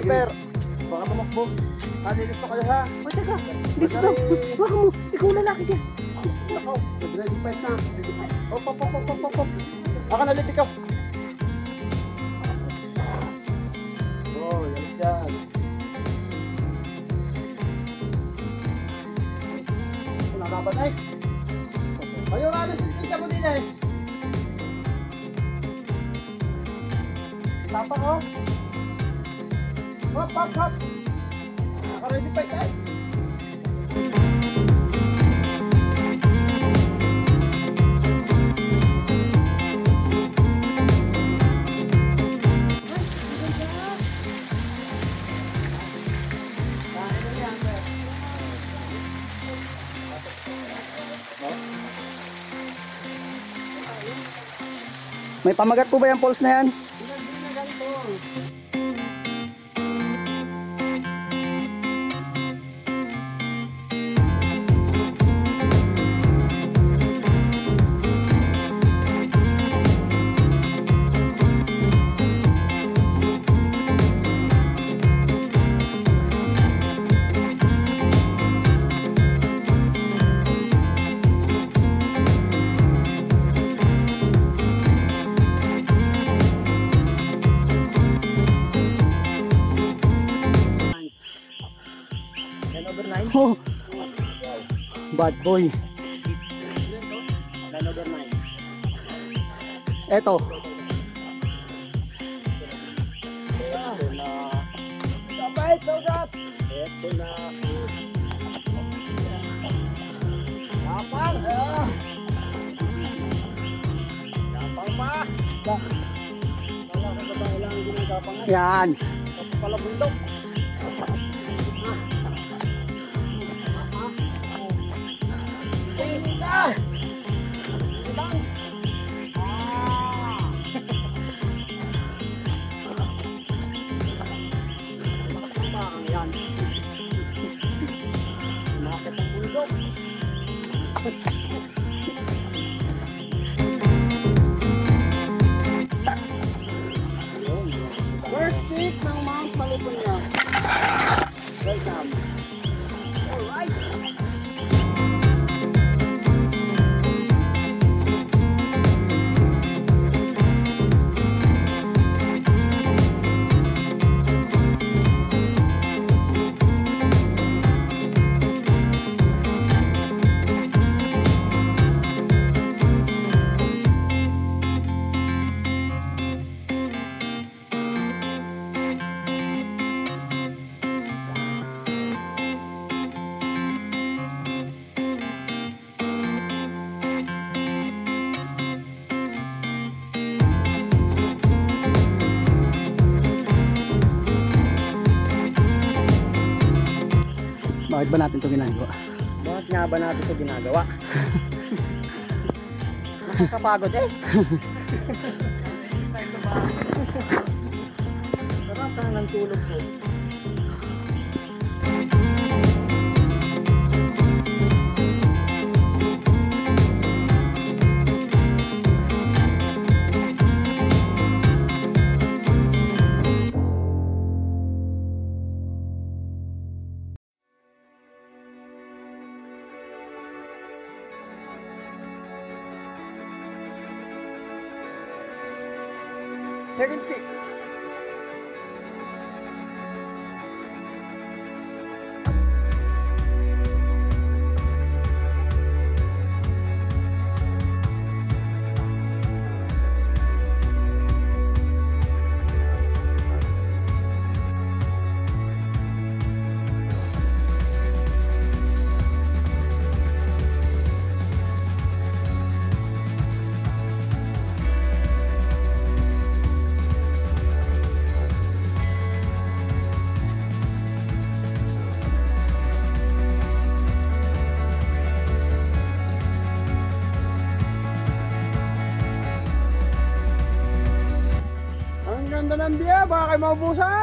viper. Baka tumakbo. Manilisto kayo ha. O, teka. Dito daw. Baka mo. Ikaw lalaki dyan. Ako, ready fight na. Ready fight. Hop, hop, hop, hop, hop, hop. Aka na ikaw. Oh, yan dyan. Wala ka ba tayo? Ayaw nga na siya mo din eh. Tapa ko. Hop, hop, hop. Naka-ready fight tayo. May pamagat po ba yung pulse na yan? Bad boy. Number 9. Eto. Ito na. Ito na. Kapal! Kapal pa! Wala ka ba ba ilang ginagapangan? Yan. Tapos pala bundok. Ba natin ito ginagawa? Bakit nga ba natin ito ginagawa? Nakakapagod eh. Sarap ng tulog ko. Biya, baka kayo maubusan.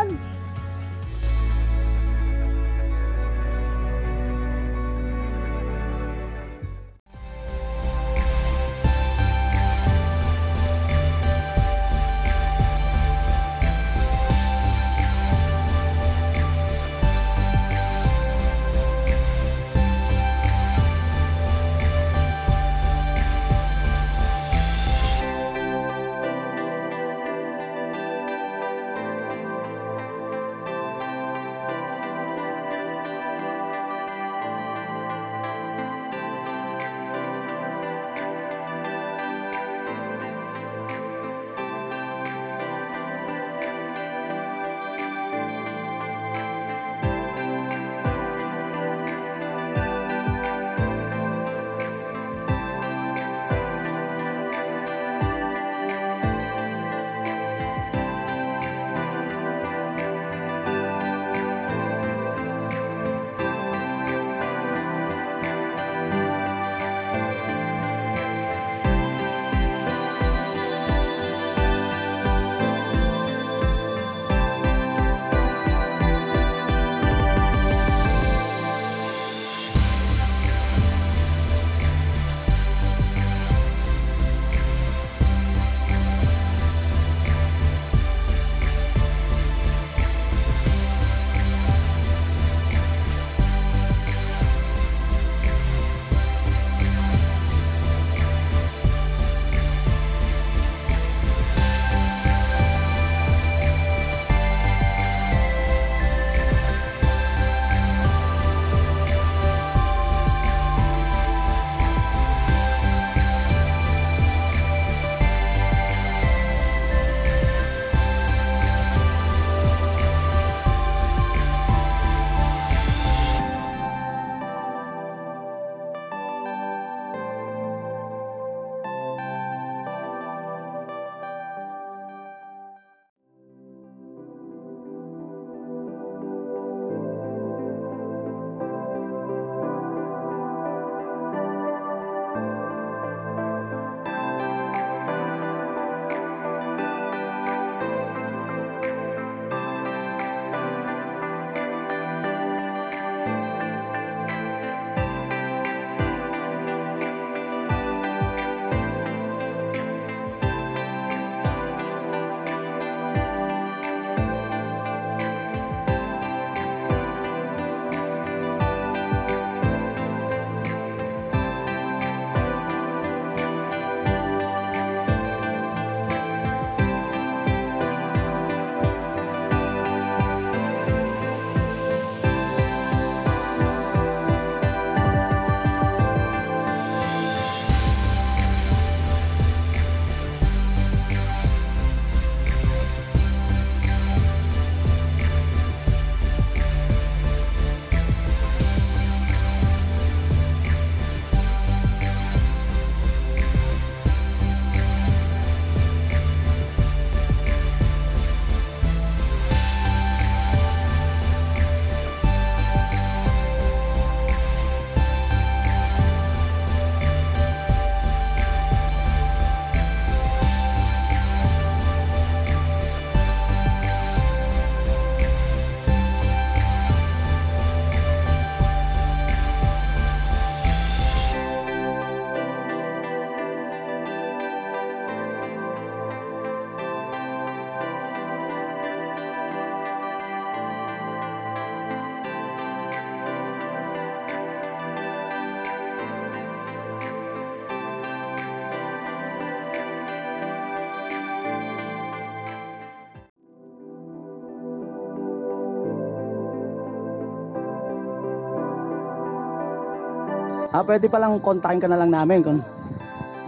Ah, pwede palang kontakin ka na lang namin kung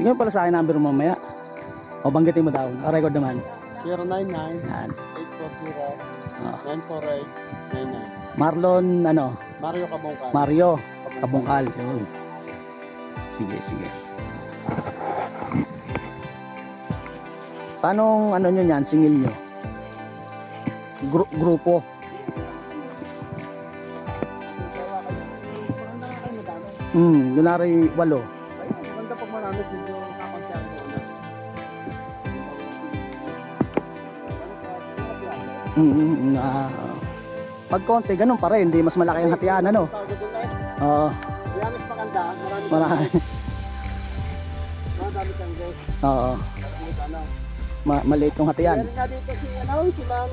Bigyan mo pala sa akin number mo mamaya. O banggitin mo daw. Naka-record naman. 099 Yan. 840 Ah. 948 99. Marlon, ano, Mario Kabongkan. Mario, Kabungkal. Yun. Sige, sige. Paano ano nyo yan, singil nyo? Gru- grupo. Hmm, kunwari walo. Ayun, maganda pag marami din yung kakonsyang mo na. Hmm, hmm, hmm, ah, pag konti, ganun pa rin. Hindi mas malaki ang hatian, ano? Eh. Oo, Yamis maganda, marami marami. Marami kang guys. Oo, Marami ma- maliit yung hatian. Meron nga dito si ano, si Ma'am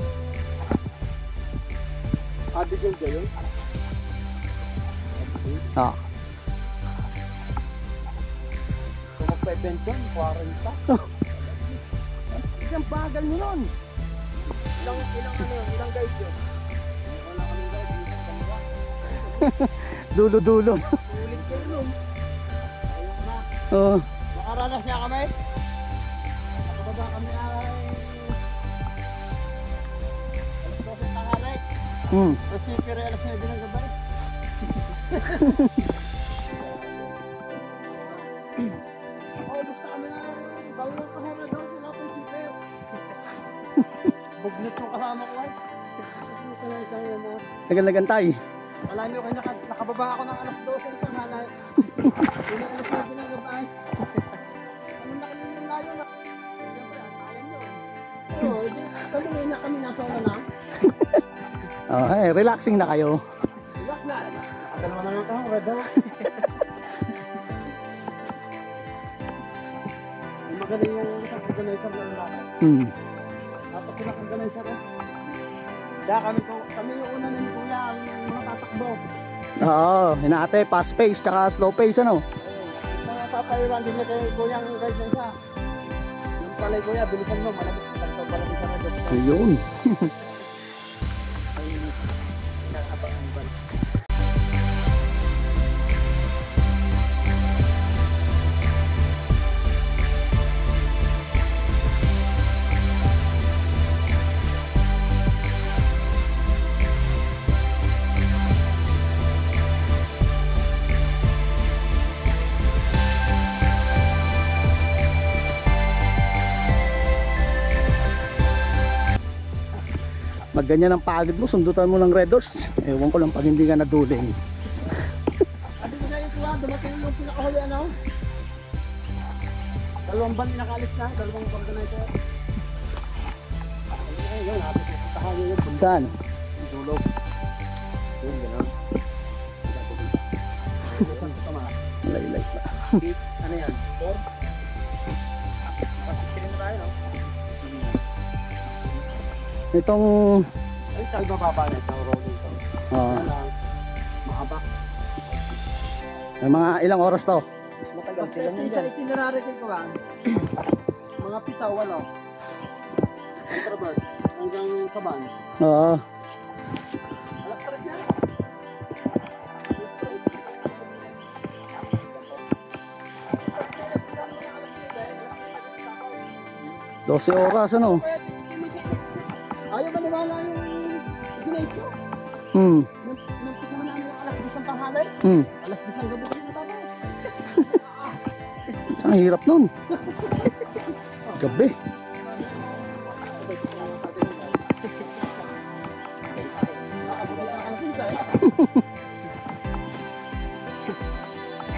Abigail Gayon. Oo. Kung magpa-event yun, 40. Isang bagal nyo nun. Ilang, ilang ano yun, ilang guys yun? Wala kaming guys, isang dalawa. Dulo-dulo. Ulit kayo nun. Ayun na. Oo. Makaranas niya kami. Nakababa kami ay... Alas 12 ng tanghali. Hmm. Kasi pero alas 9 ng gabi. Bugnot yung kasama ko ay. Bugnot na isang yan na. Tagal na gantay. Wala niyo kayo naka, nakababa ako ng alas 12 ng. Yun ang alas 9 ng gabi. Ano na kayo yung layo na? Nyo. Oo, kami na kami nasa una na. Oh, eh, relaxing na kayo. Relax na. Nakadalawa na lang ako, Reda. Ay, Magaling yung isang organizer na lalaki. Hmm. Sila organizer eh. Kaya kami, ko, kami yung una na ni Kuya ang matatakbo. Oo, hinate, fast pace, tsaka slow pace, ano? Ayun. Mga papayuran din niya kay Kuya ang guide na siya. Yung pala Kuya, bilisan mo. Pagpapalabit sa radyo. Ayun. Ayun. Magganyan ang pagod mo, sundutan mo ng red doors. Ewan ko lang pag hindi ka naduling. Sabi ko na yung Kuya, dumating yung pinakahuli ano. Dalawang ban nakaalis na, dalawang habit na yun. Saan? Dulog. Yun, gano'n. Tama. Laylay pa. Ano yan? Four? Itong, Ay, sa ibababa na ito, rolling to. Ano lang, mahaba. may mga ilang oras to. Mas matagal sila niyan dyan. Itinerary ko ba? Mga pitaw, walo. Contrabird, hanggang kaban. Oo. Alas tres na. 12 oras, ano? Ayaw maniwala yung ginate ko. Hmm. Nung kasama namin alas 10 ng tanghali, Hmm. alas 10 ng gabi kami natapos. Ang hirap nun. Gabi.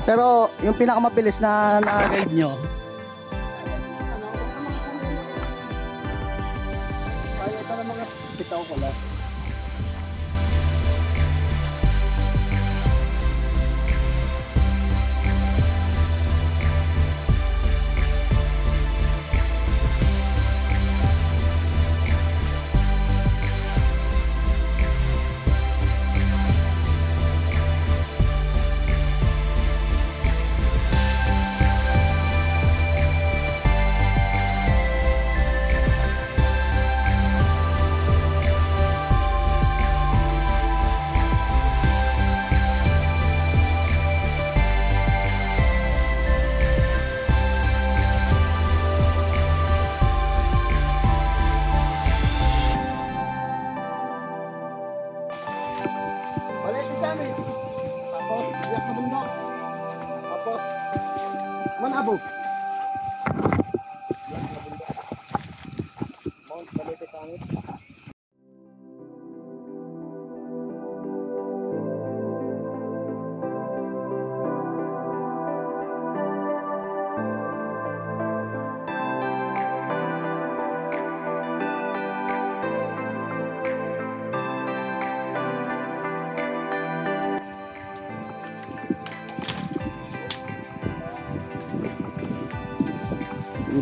Pero yung pinakamabilis na na-guide nyo, mga bitaw ko lang.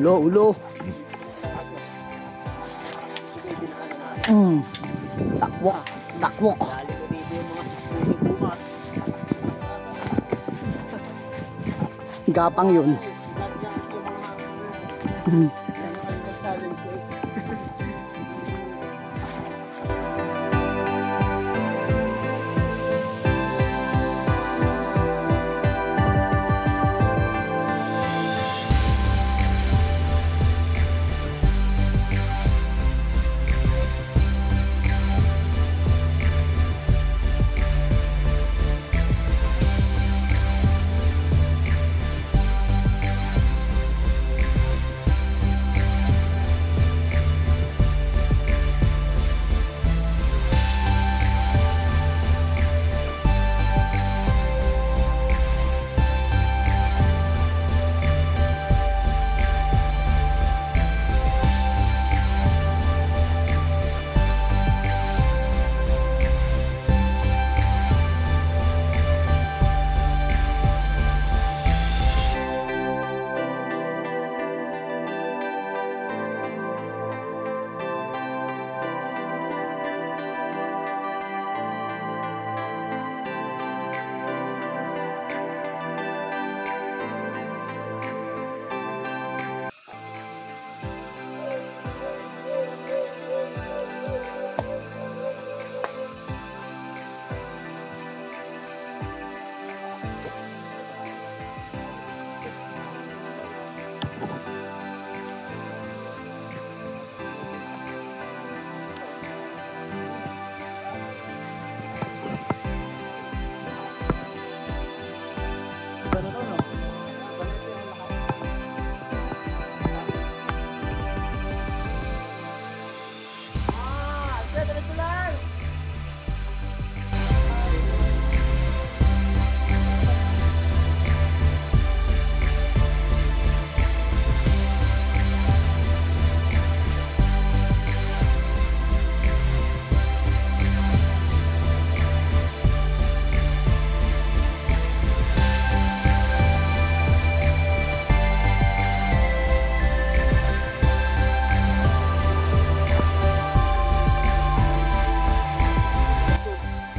Ulo, ulo. Mm. Takwok, takwok. Gapang yun. Mm.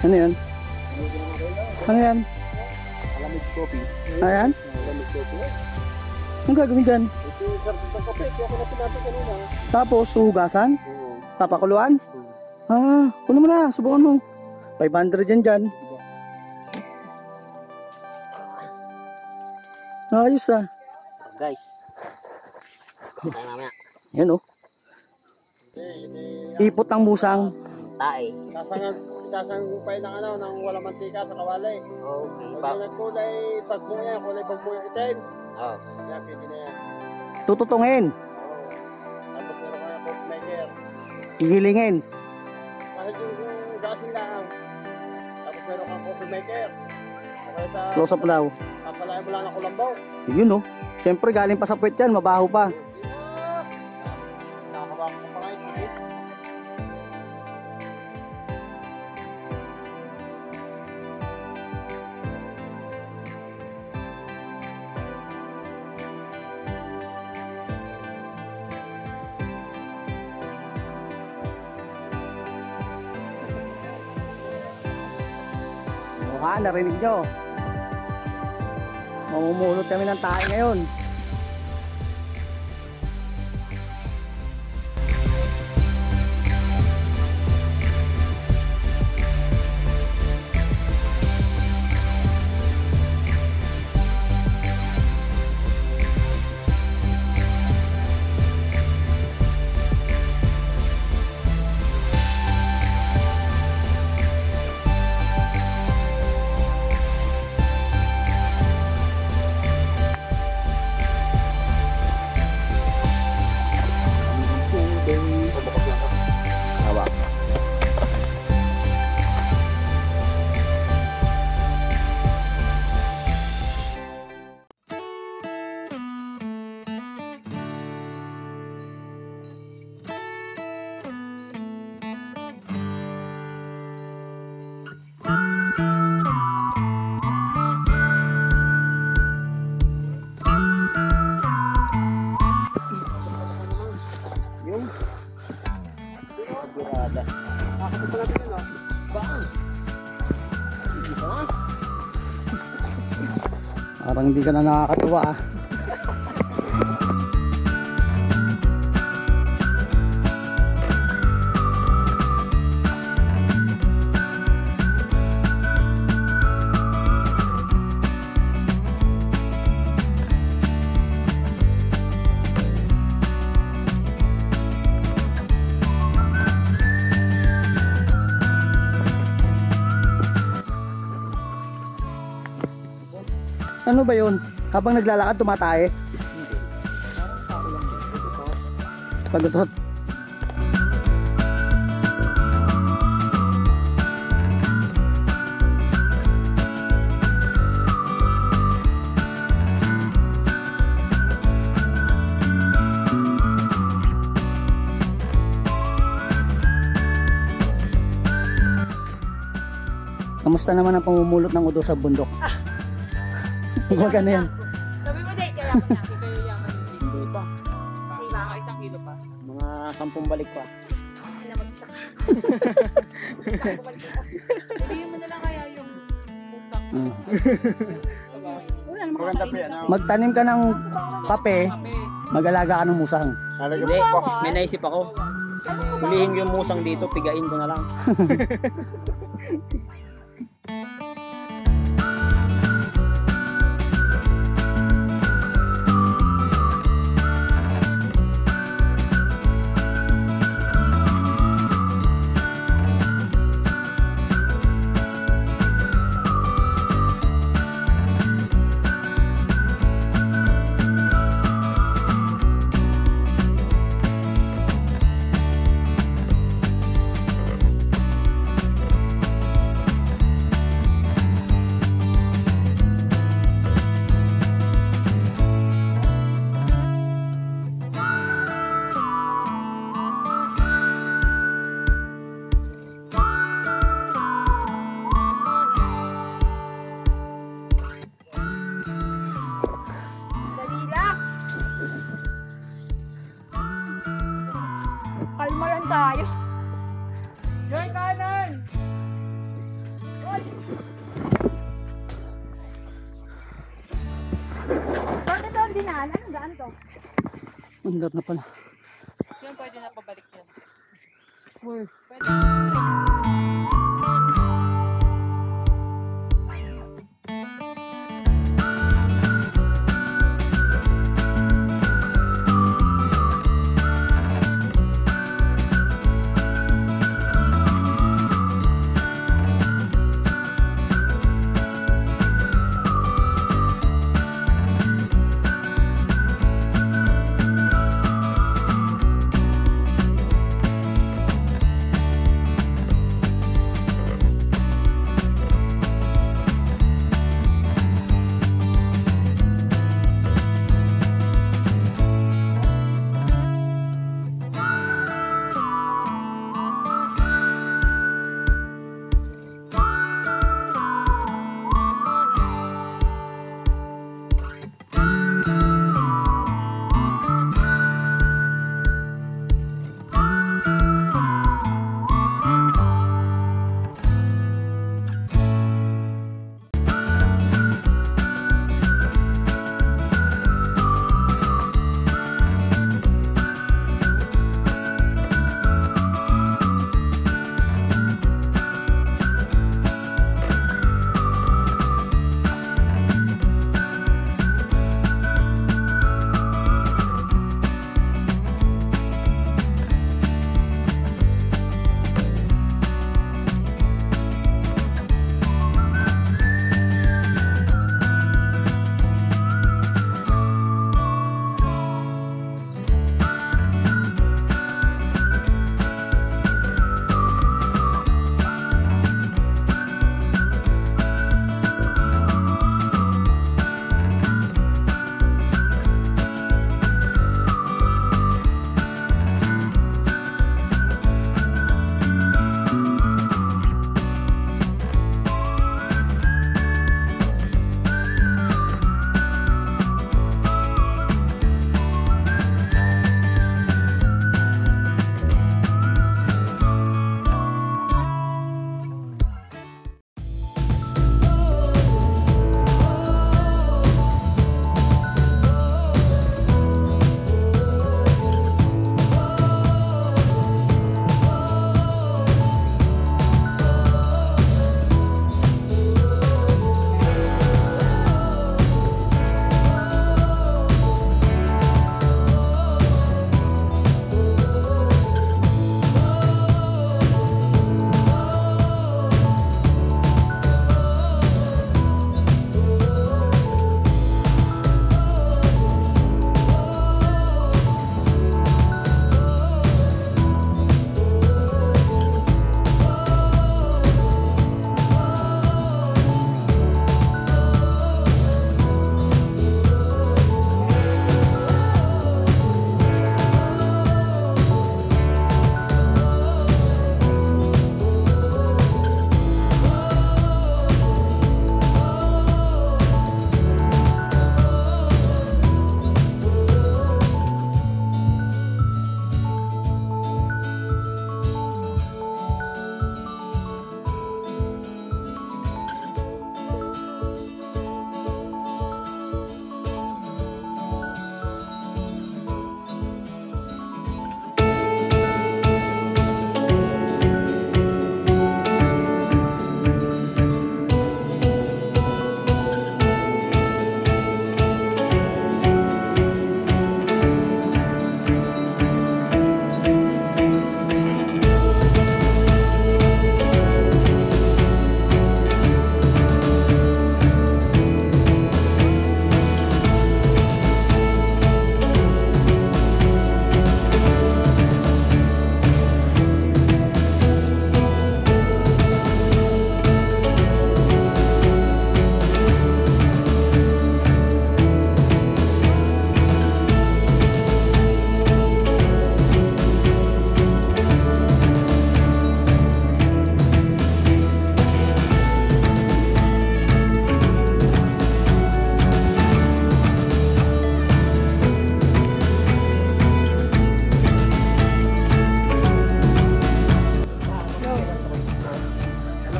Ano yan? Ano yan? Alamig coffee. Ayan? Alamig coffee. Anong gagawin dyan? Ito yung sarap ng kape. Kaya ako na sinabi kanina. Tapos, hugasan? Oo. Papakuluan? Ah, kuno mo na, subukan mo. 500 yan dyan. Ayos ah. Guys. Yan oh. Ipot ng musang. Tae. Sasangag, sasangupay ng ano, ng walang mantika sa kawali. Okay. Pag nagkulay pagbo yan, kulay pagbo yung itim. Oo. Kaya pwede na yan. Tututungin. Oo. Tapos meron kaya coat maker. Gigilingin. Kahit yung yung gasin lang. Tapos meron kang coffee maker. Okay sa... Close up daw. Papalayan mo lang ng kulambaw. Yun oh. Siyempre galing pa sa puwet yan, mabaho pa. Narinig nyo. Mamumulot kami ng tayo ngayon. Hindi ka na nakakatuwa ah. Ano ba yun? Habang naglalakad tumatae? Pagutot. Kamusta naman ang pamumulot ng udo sa bundok? Maganda yan. Sabi mo date, kailangan na. Yung yaman ng date. Hindi pa. Diba? Isang kilo pa. Mga sampung balik pa. Ay, namagsak. Sabihin mo na lang kaya yung usap. Mm. Maganda pa yan. sa-. Magtanim ka ng kape, mag-alaga ka ng musang. Hindi, po. may naisip ako. Hulihin ko yung musang dito, pigain ko na lang. Under na pala.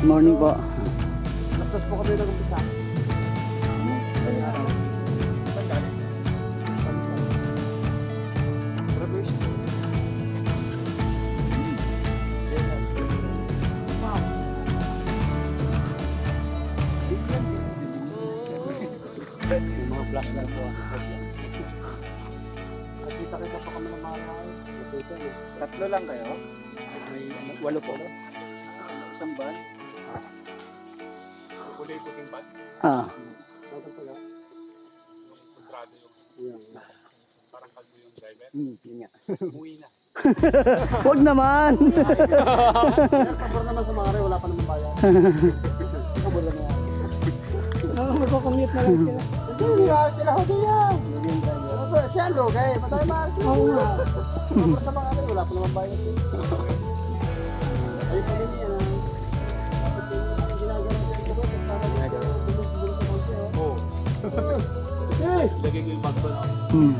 morning po. Nasas po kami nag-umpisa. Yung mga black lang po. Nakita-kita pa kami ng mga Tatlo lang kayo? May ano, walo po ba? Isang ban? Kulay-puting ban, Ah. Kontrado yung parang kalmo yung driver. Hmm, yun nga. Umuwi na. Huwag naman. Pabor naman sa mga wala pa naman bayad. Pabor na yan. Oo, magkocommute na lang sila. Hindi, sila ho din yan. Siya ang lugay. Patay mahal sila. Oo. Pabor sa mga wala pa naman bayad. Ayun pa rin yan. Oo. Ilagay ko yung bag ko. Hmm.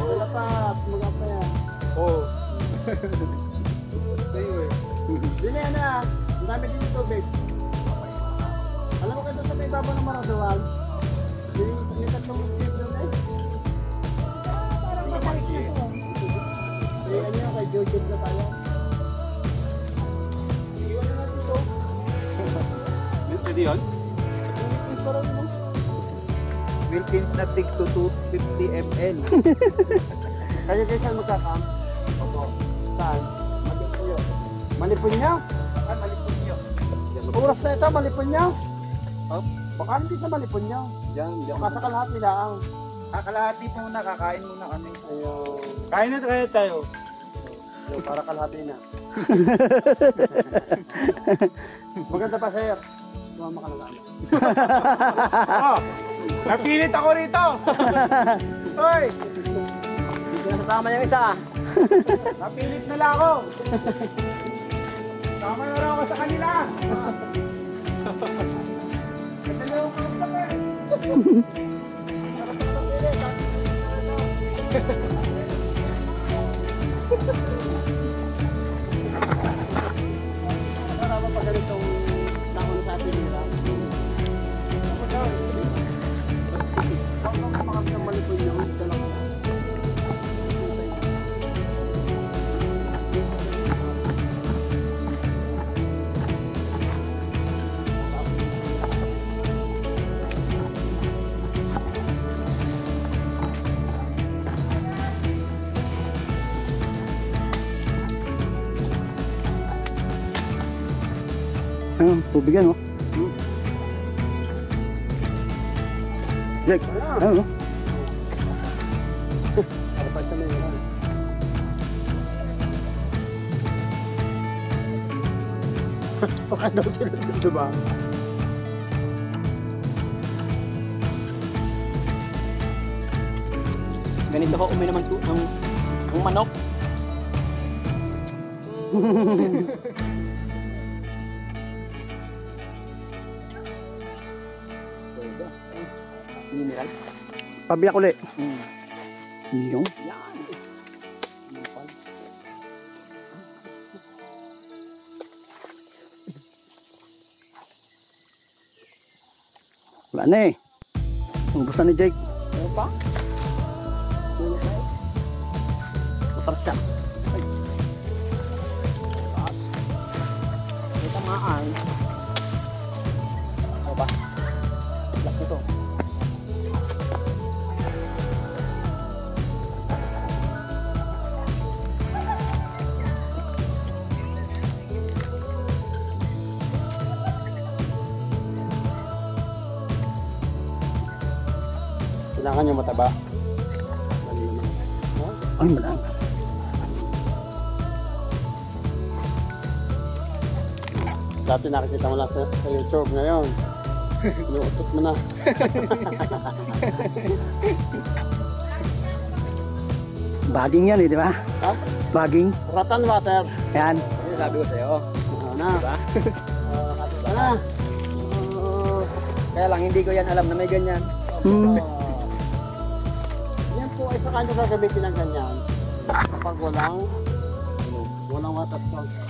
Wala pa, tumagap pa yan. Oo. Sa'yo eh. Hindi na din yung tubig. Alam mo kayo sa may baba ng Maraduan? Yung yung tatlong tip doon eh. Parang mabalik na to. Kaya ano yun, kay na tayo. Iwan na natin ito. Pwede yun? Parang yun. Philippines na tig to 250 ml. Kayo guys, saan magkakam? Opo. Saan? Niya? Ah, malipot niyo. Oras na ito, malipon niya? Oh. Baka hindi sa malipon niya. Diyan, diyan. Baka sa kalahati nila ang. Kakalahati po muna, kakain muna kami. Ayun. Kain na kaya tayo. Yung para kalahati na. Maganda pa, sir. Tumama ka na lang. Oh! Napilit ako rito! Hoy! Hindi na kasama yung isa. Napilit na lang ako! Tama na lang ako sa kanila! Madali ako kausap tubig yan, oh. Jack, ayun, oh. Baka daw sila dito ba? Ganito ko uminom ng, ng, ng manok. Mineral. Pabiyak ulit. Mm. Yung. Wala na eh. Ubus na ni Jake. Ano pa? Mataras ka. May tamaan. Ano Kailangan yung mataba. Ay, madami. Dati nakikita mo lang sa, sa YouTube ngayon. Inuutot mo na. Baging yan eh, di ba? Ha? Baging. Ratan water. Yan. Ano sabi ko sa'yo? Ano na? Diba? Ano na? Uh, Kaya lang, hindi ko yan alam na may ganyan. Hmm. Kanya gagamitin ng ganyan. Kapag walang walang water source.